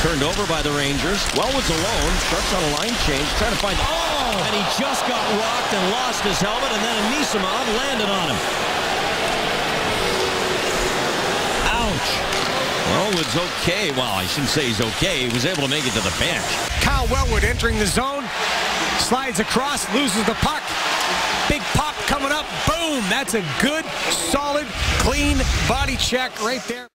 Turned over by the Rangers. Wellwood's alone. Sharks on a line change. Trying to find... Oh! And he just got rocked and lost his helmet, and then Anisimov landed on him. Ouch. Wellwood's okay. Well, I shouldn't say he's okay. He was able to make it to the bench. Kyle Wellwood entering the zone. Slides across, loses the puck. Big pop coming up. Boom. That's a good, solid, clean body check right there.